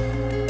Bye.